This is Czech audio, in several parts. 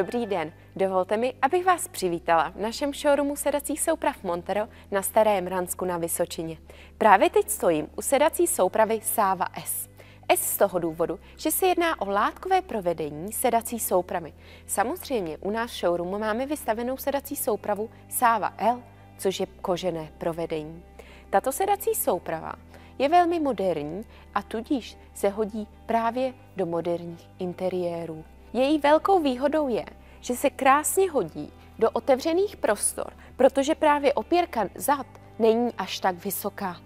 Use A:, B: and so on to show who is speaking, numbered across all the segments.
A: Dobrý den, dovolte mi, abych vás přivítala v našem showroomu sedacích souprav Montero na Starém Ransku na Vysočině. Právě teď stojím u sedací soupravy Sáva S. S z toho důvodu, že se jedná o látkové provedení sedací soupravy. Samozřejmě u nás v showroomu máme vystavenou sedací soupravu Sáva L, což je kožené provedení. Tato sedací souprava je velmi moderní a tudíž se hodí právě do moderních interiérů. Její velkou výhodou je, že se krásně hodí do otevřených prostor, protože právě opěrka zad není až tak vysoká.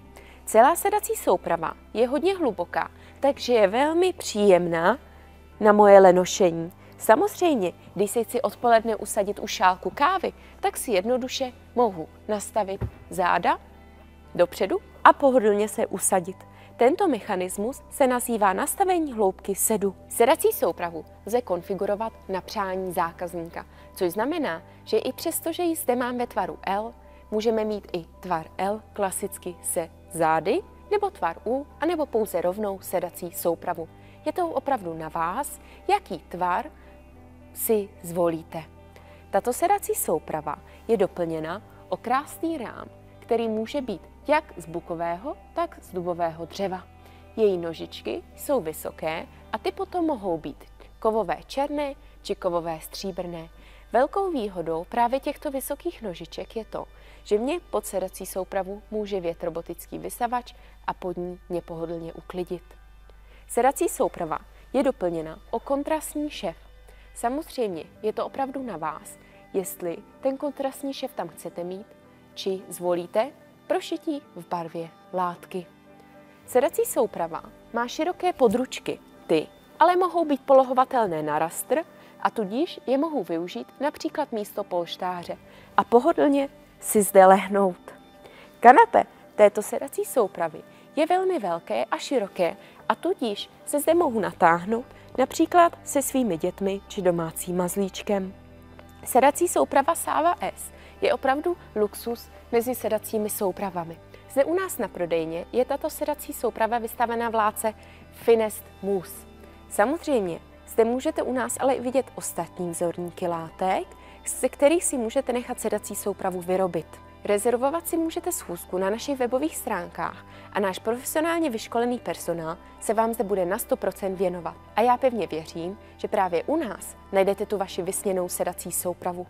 A: Celá sedací souprava je hodně hluboká, takže je velmi příjemná na moje lenošení. Samozřejmě, když si chci odpoledne usadit u šálku kávy, tak si jednoduše mohu nastavit záda dopředu a pohodlně se usadit. Tento mechanismus se nazývá nastavení hloubky sedu. Sedací soupravu lze konfigurovat na přání zákazníka, což znamená, že i přesto, že ji zde mám ve tvaru L, můžeme mít i tvar L klasicky se zády, nebo tvar U, anebo pouze rovnou sedací soupravu. Je to opravdu na vás, jaký tvar si zvolíte. Tato sedací souprava je doplněna o krásný rám, který může být jak z bukového, tak z dubového dřeva. Její nožičky jsou vysoké a ty potom mohou být kovové černé či kovové stříbrné. Velkou výhodou právě těchto vysokých nožiček je to, že mě pod sedací soupravu může vět robotický vysavač a pod ní mě pohodlně uklidit. Sedací souprava je doplněna o kontrastní šev. Samozřejmě je to opravdu na vás, jestli ten kontrastní šev tam chcete mít, či zvolíte prošití v barvě látky. Sedací souprava má široké područky, ty ale mohou být polohovatelné na rastr a tudíž je mohu využít například místo polštáře a pohodlně si zde lehnout. Kanape této sedací soupravy je velmi velké a široké a tudíž se zde mohu natáhnout například se svými dětmi či domácím mazlíčkem. Sedací souprava Sáva S je opravdu luxus mezi sedacími soupravami. Zde u nás na prodejně je tato sedací souprava vystavena v láce Finest Mousse. Samozřejmě, zde můžete u nás ale i vidět ostatní vzorníky látek, ze kterých si můžete nechat sedací soupravu vyrobit. Rezervovat si můžete schůzku na našich webových stránkách a náš profesionálně vyškolený personál se vám zde bude na 100% věnovat. A já pevně věřím, že právě u nás najdete tu vaši vysněnou sedací soupravu.